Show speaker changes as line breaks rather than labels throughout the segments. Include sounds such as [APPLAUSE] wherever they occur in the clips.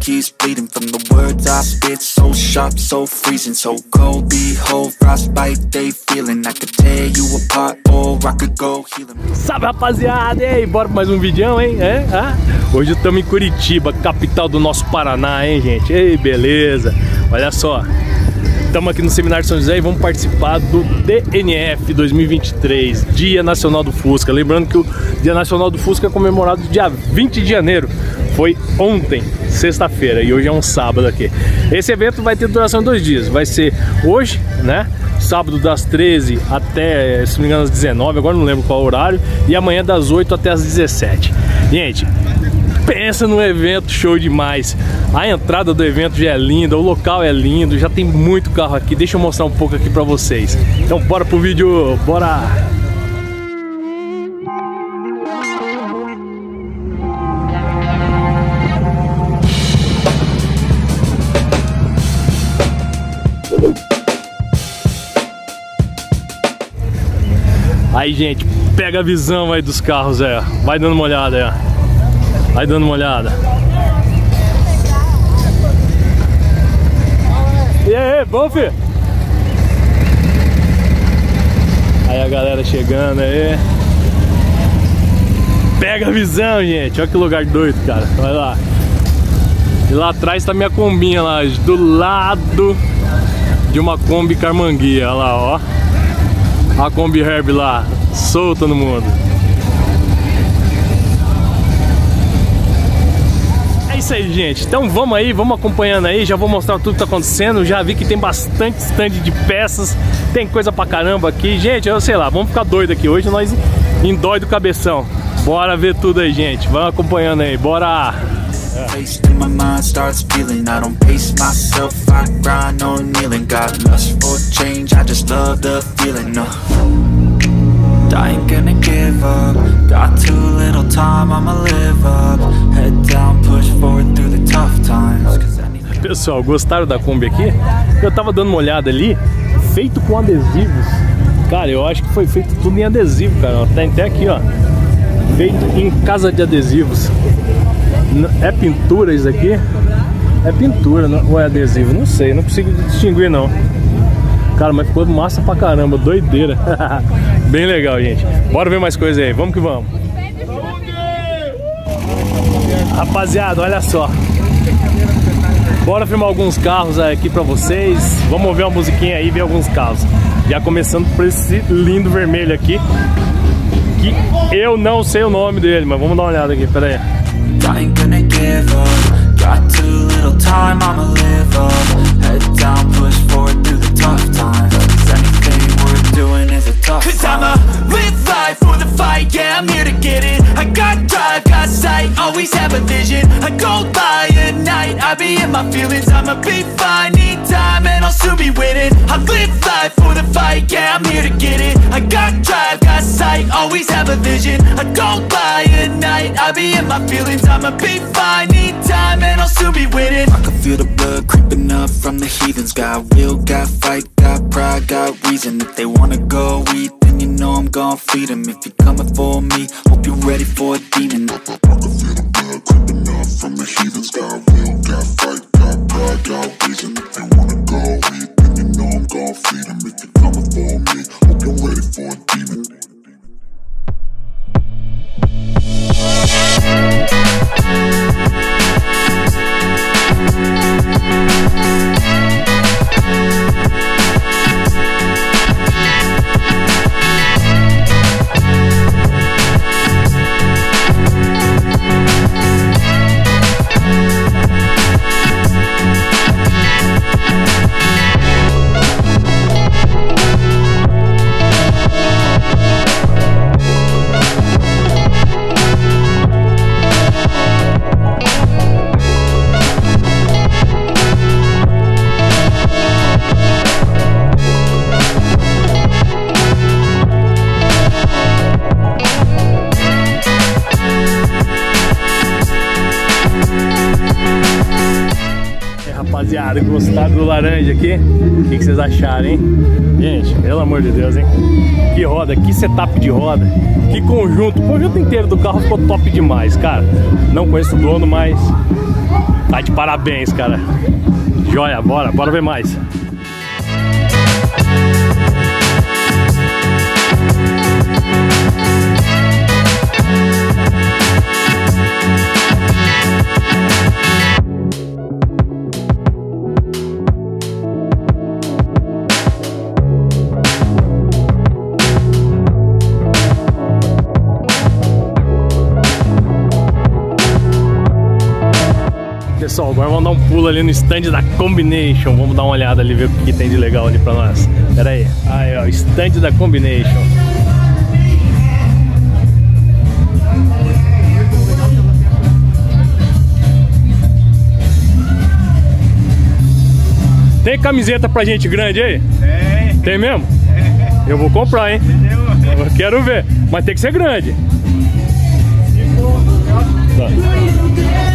keeps bleeding from the words I spit. So sharp, so freezing, so cold. Behold, frostbite they feeling. I could tear you apart, or I could go.
Salve rapaziada, e aí, bora pra mais um vídeo, hein? É? Hoje estamos em Curitiba, capital do nosso Paraná, hein, gente? Ei, beleza! Olha só, estamos aqui no Seminário São José e vamos participar do DNF 2023, Dia Nacional do Fusca. Lembrando que o Dia Nacional do Fusca é comemorado dia 20 de janeiro, foi ontem, sexta-feira, e hoje é um sábado aqui. Esse evento vai ter duração de dois dias, vai ser hoje, né? Sábado das 13 até, se não me engano, às 19, agora não lembro qual horário, e amanhã das 8 até as 17. Gente, pensa num evento show demais. A entrada do evento já é linda, o local é lindo, já tem muito carro aqui. Deixa eu mostrar um pouco aqui pra vocês. Então bora pro vídeo, bora! Aí, gente, pega a visão aí dos carros, é. Vai dando uma olhada, é. Vai dando uma olhada. E aí, bom, filho? Aí a galera chegando aí. Pega a visão, gente. Olha que lugar doido, cara. Vai lá. E lá atrás tá minha combinha lá, do lado de uma Kombi Carmanguia. Olha lá, ó. A Kombi Herb lá, solta no mundo. É isso aí, gente. Então vamos aí, vamos acompanhando aí. Já vou mostrar tudo que tá acontecendo. Já vi que tem bastante stand de peças. Tem coisa pra caramba aqui. Gente, eu sei lá, vamos ficar doido aqui hoje. Nós em dói do cabeção. Bora ver tudo aí, gente. Vamos acompanhando aí. Bora!
In my mind starts feeling. I don't pace myself, I grind on kneeling. Got lust for change, I just love the feeling. Ain't gonna give up. Got too little time, I'ma live up. Head down, push forward through the tough times.
Pessoal, gostaram da Kombi aqui? Eu tava dando uma olhada ali, feito com adesivos. Cara, eu acho que foi feito tudo em adesivo, cara. Tem até aqui, ó. Feito em casa de adesivos. É pintura isso aqui? É pintura, não- ou é adesivo? Não sei, não consigo distinguir não. Cara, mas ficou massa pra caramba, doideira. [LAUGHS] Bem legal, gente. Bora ver mais coisa aí, vamos que vamos. Rapaziada, olha só. Bora filmar alguns carros aqui pra vocês. Vamos ouvir uma musiquinha aí e ver alguns carros. Já começando por esse lindo vermelho aqui. Que eu não sei o nome dele, mas vamos dar uma olhada aqui, pera aí.
I'ma
be fine, need time, and I'll soon be winning I
can feel the blood creeping up from the heathens. Got will, got fight, got pride, got reason. If they wanna go eat, then you know I'm gonna feed them. If you're coming for me, hope you're ready for a demon. I can feel the blood creeping up from the heathens. Got will, got fight, got pride, got reason. If they wanna go eat, then you know I'm gonna feed them.
Laranja aqui? O que, vocês acharam, hein? Gente, pelo amor de Deus, hein? Que roda, que setup de roda, que conjunto. O conjunto inteiro do carro ficou top demais, cara. Não conheço o dono, mas tá de parabéns, cara. Joia, bora, bora ver mais. Pessoal, agora vamos dar um pulo ali no stand da Combination. Vamos dar uma olhada ali, ver o que tem de legal ali pra nós. Pera aí. Aí, ó, stand da Combination. Tem camiseta pra gente grande aí?
Tem.
Tem mesmo? Eu vou comprar, hein? Eu quero ver. Mas tem que ser grande. Tá.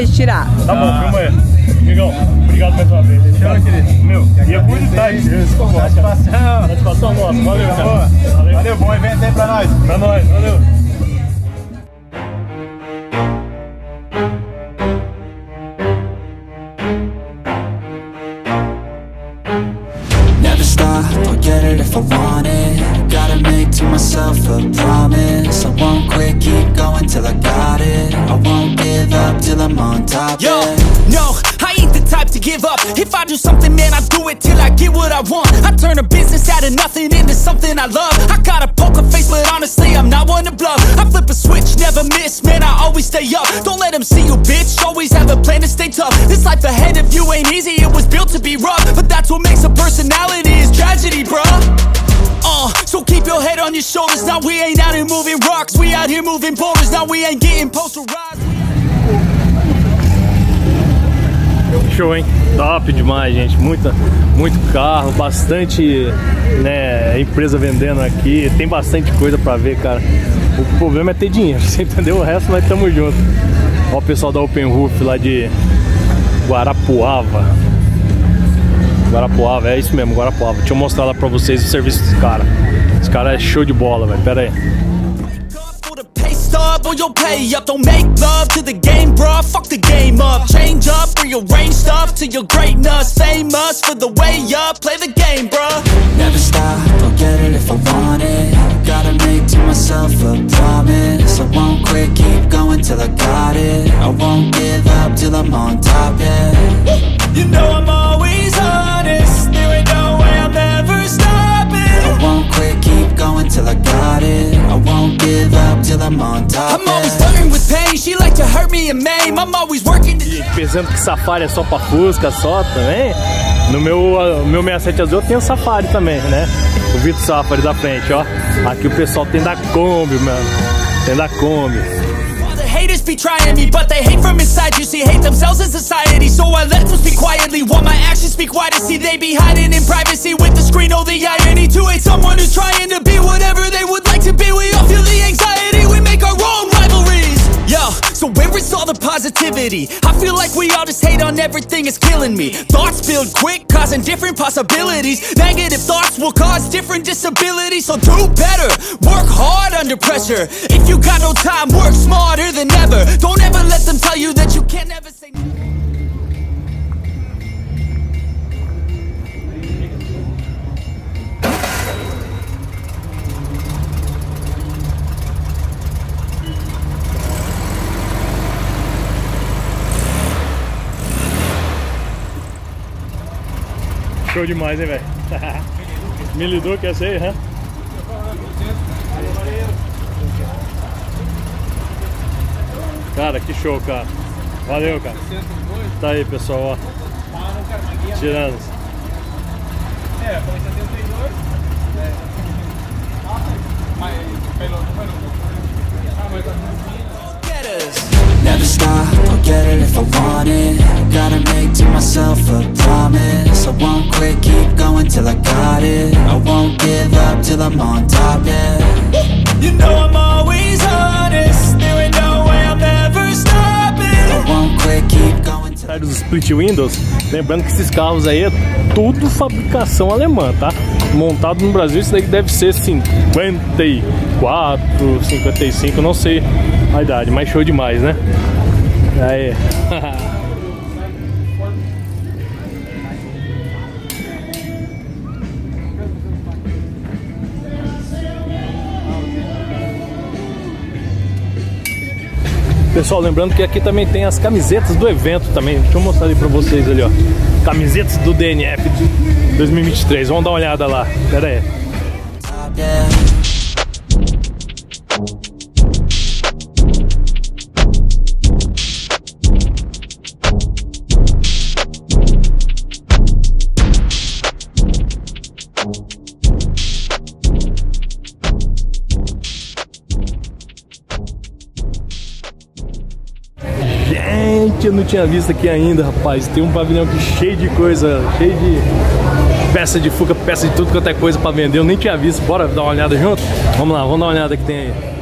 De tirar.
Tá bom, filma aí. Amigão, obrigado mais uma vez.
Tchau, querido.
Meu, e é por detalhe. Isso que eu gosto, cara.
Satisfação.
Satisfação nossa. Valeu, cara.
Boa.
Valeu.
Valeu, bom evento aí pra nós.
Pra nós, valeu.
Never stop, I'll get it if I want it Gotta make to myself a promise till I'm on top,
Yo,
yeah
no, I ain't the type to give up. If I do something, man, I do it till I get what I want. I turn a business out of nothing into something I love. I got a poker face, but honestly, I'm not one to bluff. I flip a switch, never miss, man, I always stay up. Don't let them see you, bitch. Always have a plan to stay tough. This life ahead of you ain't easy, it was built to be rough. But that's what makes a personality is tragedy, bruh. Uh, so keep your head on your shoulders. Now we ain't out here moving rocks, we out here moving boulders. Now we ain't getting posterized.
Show, hein? Top demais, gente. Muita, muito carro, bastante né, empresa vendendo aqui. Tem bastante coisa pra ver, cara. O problema é ter dinheiro, [LAUGHS] você entendeu? O resto nós estamos juntos. Ó o pessoal da Open Roof lá de Guarapuava. Guarapuava, é isso mesmo, Guarapuava. Deixa eu mostrar lá pra vocês o serviço dos caras. Os caras é show de bola, velho. Pera aí.
Stub or you'll pay up. Don't make love to the game, bruh. Fuck the game up. Change up, rearrange stuff to your greatness. Famous for the way up. Play the game, bruh.
Never stop, I'll get it if I want it Gotta make to myself a promise I won't quit, keep going till I got it I won't give up till I'm on top, yeah till I'm on top,
I'm always flirting with pain. She like to hurt me and maim. I'm always working to
E pensando que Safari é só pra Fusca, só também. No meu, uh, meu 67 Azul eu tenho Safari também, né? O Vito Safari da frente, ó. Aqui o pessoal tem da Kombi, mano. Tem da Kombi.
Haters be trying me, but they hate from inside. You see, hate themselves in society. So I let them speak quietly while my actions speak wider. See, they be hiding in privacy with the screen. Oh, the irony to hate someone who's trying to be whatever they would positivity? I feel like we all just hate on everything, it's killing me. Thoughts build quick, causing different possibilities. Negative thoughts will cause different disabilities. So do better, work hard under pressure. If you got no time, work smarter than ever. Don't ever let them tell you that you can't never
Show demais, hein, velho? [LAUGHS] Me lidou que essa aí, hã? Cara, que show, cara. Valeu, cara. Tá aí, pessoal, ó. Tirando.
É, foi 72. É. Mas pelo número. Ah, mas tá
Getters.
Never stop, I'll get it if I want it. Gotta make to myself a promise. I won't quit, keep going till I got it. I won't give up till I'm on top, yeah.
You know I'm always honest.
Dos split windows, lembrando que esses carros aí é tudo fabricação alemã, tá? Montado no Brasil, isso daí deve ser 54, 55, não sei a idade, mas show demais, né? Aí. [LAUGHS] Pessoal, lembrando que aqui também tem as camisetas do evento também. Deixa eu mostrar ali pra vocês ali, ó. Camisetas do DNF 2023. Vamos dar uma olhada lá. Pera aí. Eu não tinha visto aqui ainda, rapaz. Tem um pavilhão aqui cheio de coisa, cheio de peça de fuga, peça de tudo quanto é coisa pra vender. Eu nem tinha visto. Bora dar uma olhada junto? Vamos lá, vamos dar uma olhada que tem aí.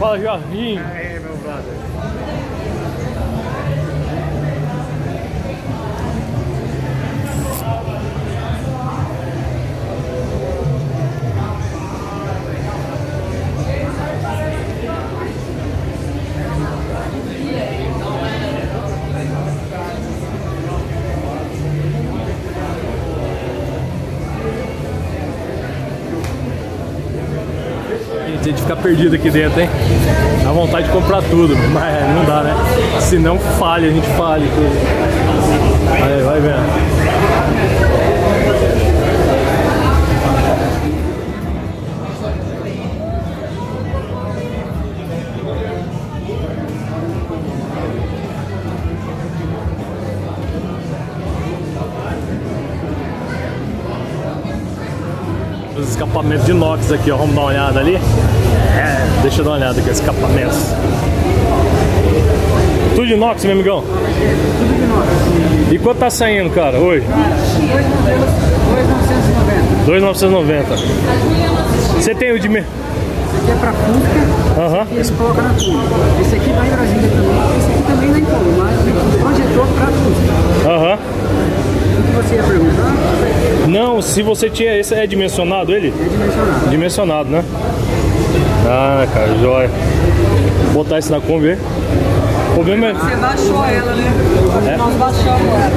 Fala, Jorginho.
Meu brother.
A gente fica perdido aqui dentro, hein? Dá vontade de comprar tudo, mas não dá, né? Se não falha, a gente falha. Aí, vai vendo. Os escapamentos de inox aqui, ó. Vamos dar uma olhada ali. É, deixa eu dar uma olhada aqui, escapamentos. Tudo de inox, meu amigão? E quanto tá saindo, cara, hoje? 2,990. Você tem o de.
Esse aqui é pra Fusca,
Aham.
e esse coloca na Puma. Esse aqui vai em Brasília também, esse aqui também vai em Puma, mas o projetor pra Fusca.
Aham.
O que você ia perguntar
Não, se você tinha esse, é dimensionado ele?
é dimensionado.
Dimensionado, né? Ah, cara, joia. Vou botar isso na Kombi aí. O problema é.
Você baixou ela, né?
É?
Nós baixamos ela.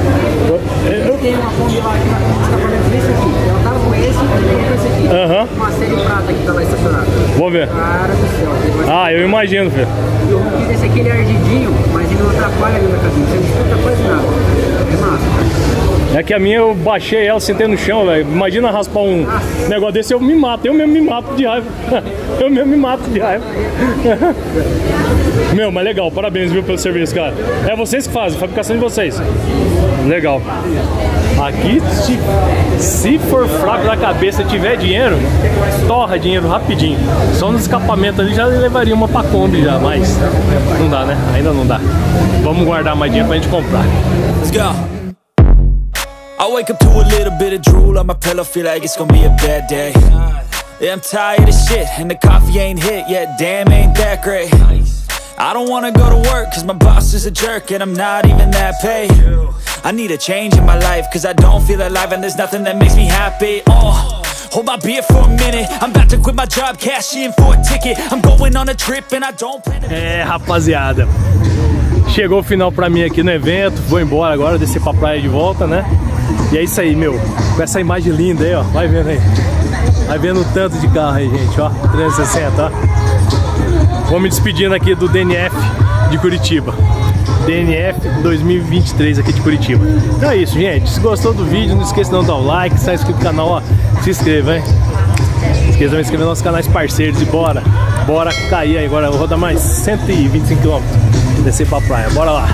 Eu-
Tem uma Kombi lá que com escapamento desse aqui. Ela tava com esse e com esse aqui.
Aham.
Uma série prata que tá lá estacionada.
Vou ver.
Cara do céu.
Ah, eu imagino, filho.
E o ruim desse aqui ele é ardidinho, mas ele não atrapalha ali na cabine. Você não escuta quase nada. É massa.
É que a minha eu baixei ela, sentei no chão, velho. Imagina raspar um negócio desse, eu me mato. Eu mesmo me mato de raiva. [LAUGHS] Eu mesmo me mato de raiva. [LAUGHS] Meu, mas legal, parabéns, viu, pelo serviço, cara. É vocês que fazem, fabricação de vocês. Legal. Aqui, se, se for fraco da cabeça tiver dinheiro, torra dinheiro rapidinho. Só nos escapamentos ali já levaria uma pra Kombi já, mas não dá, né? Ainda não dá. Vamos guardar mais dinheiro pra gente comprar.
Let's go. I wake up to a little bit of drool on my pillow, feel like it's gonna be a bad day. Yeah, I'm tired of shit, and the coffee ain't hit yet, damn, ain't that great. I don't wanna go to work, cause my boss is a jerk, and I'm not even that paid. I need a change in my life, cause I don't feel alive, and there's nothing that makes me happy. Oh. Hold my beer for a minute. I'm about to quit my job, cash in for a ticket. I'm going on a trip and I don't plan to
É, rapaziada. Chegou o final pra mim aqui no evento, vou embora agora, descer pra praia de volta, né? E é isso aí, meu. Com essa imagem linda aí, ó. Vai vendo aí. Vai vendo o tanto de carro aí, gente, ó. 360, ó. Vou me despedindo aqui do DNF de Curitiba. DNF 2023 aqui de Curitiba. Então é isso, gente. Se gostou do vídeo, não esqueça de dar o like, se tá inscrito no canal, ó, se inscreva, hein? Não esqueça de se inscrever nos nossos canais parceiros e bora, bora cair aí agora. Eu vou rodar mais 125 km, descer pra praia. Bora lá.